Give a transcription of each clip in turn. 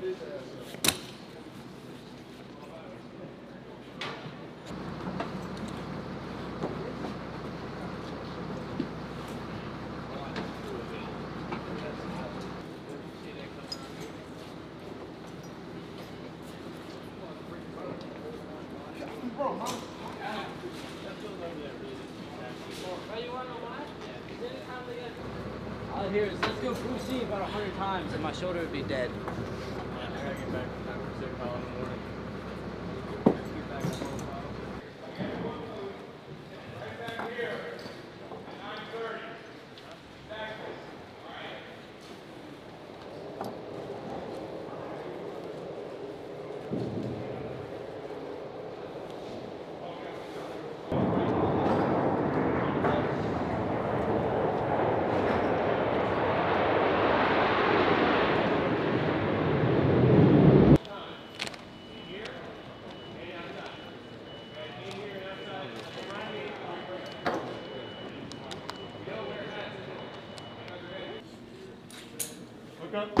All I let's go crew C about 100 times and my shoulder would be dead. Back in time for sick call in the morning. Look up.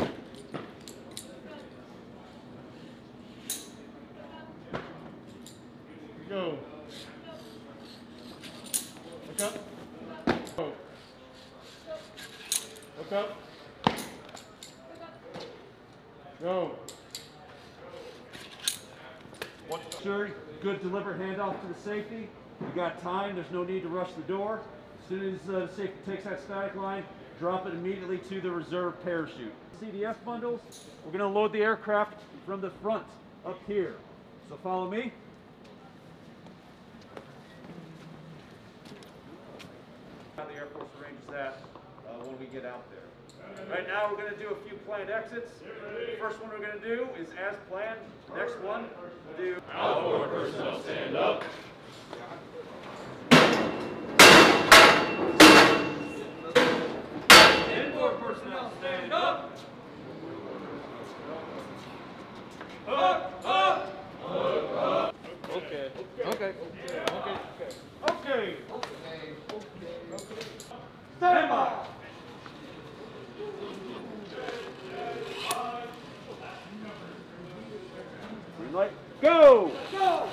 Go. Look up. Look up. Go. Sure, good deliberate handoff to the safety. You got time, there's no need to rush the door. As soon as uh, the safety takes that static line, drop it immediately to the reserve parachute. CDS bundles, we're gonna load the aircraft from the front up here. So follow me. How the Air Force arranges that uh, when we get out there. Right now, we're gonna do a few planned exits. First one we're gonna do is as planned. Next one, we'll do Inboard personnel stand up. Up, up. Okay. Okay. Okay. Stand by. Green light, go. Go.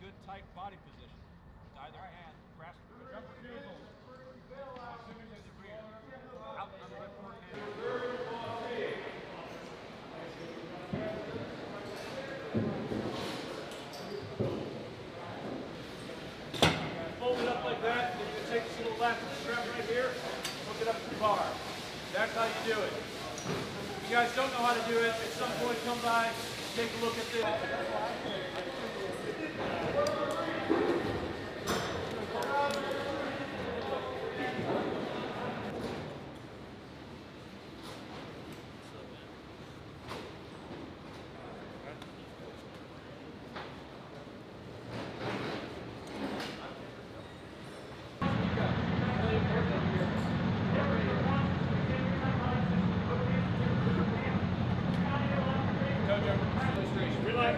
Good tight body position. With either hand, grasp the jump fuselage. Out on the left forehand. Fold it up like that, then you take this little elastic strap right here, hook it up to the bar. How you do it. If you guys don't know how to do it, at some point come by, take a look at this.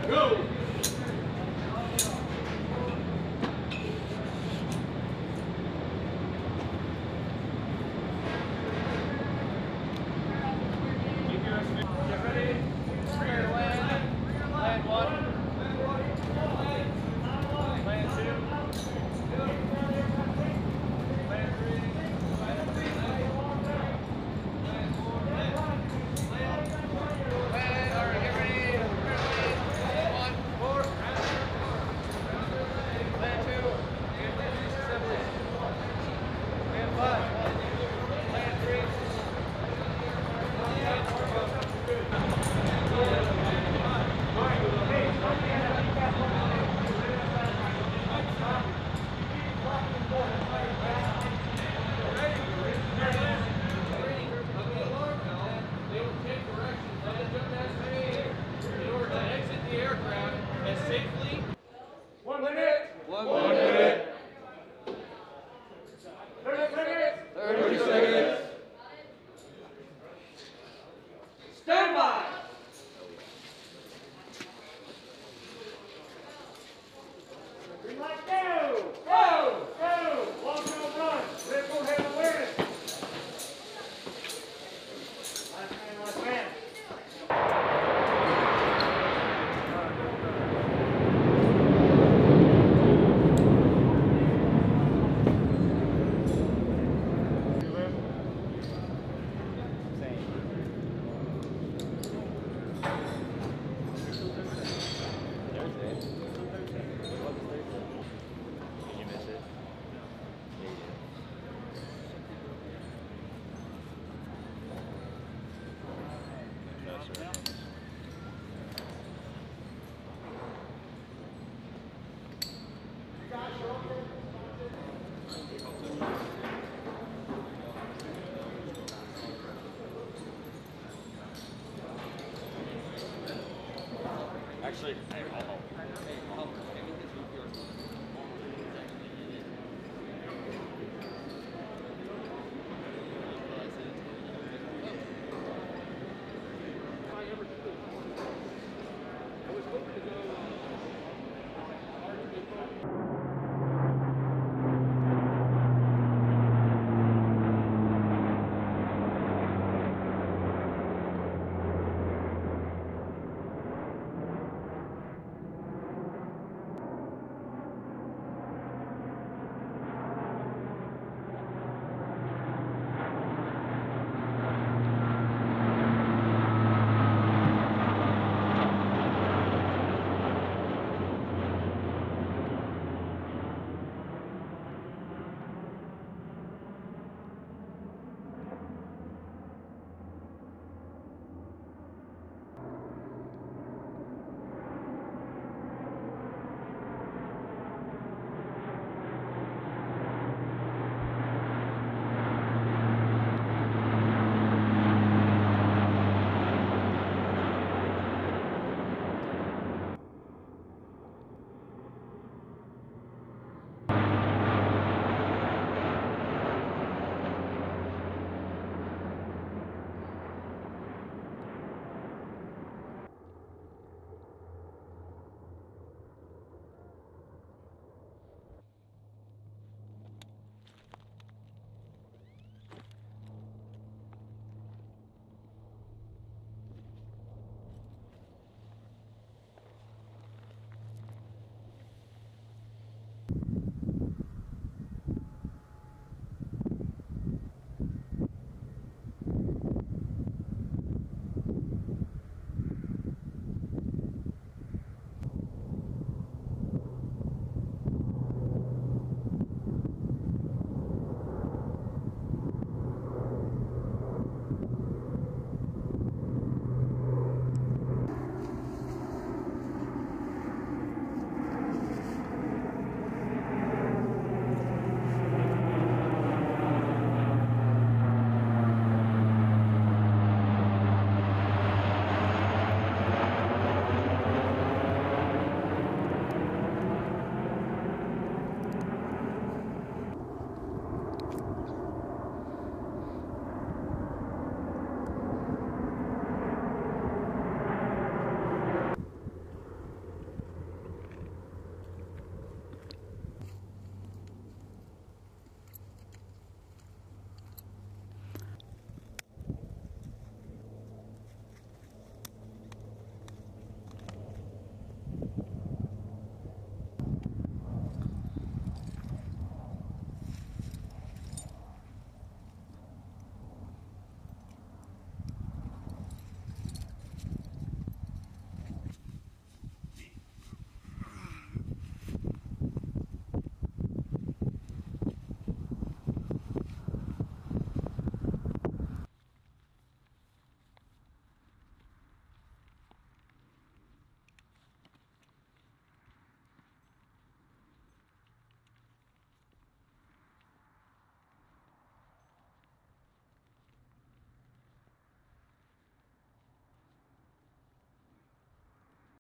Go! I, help.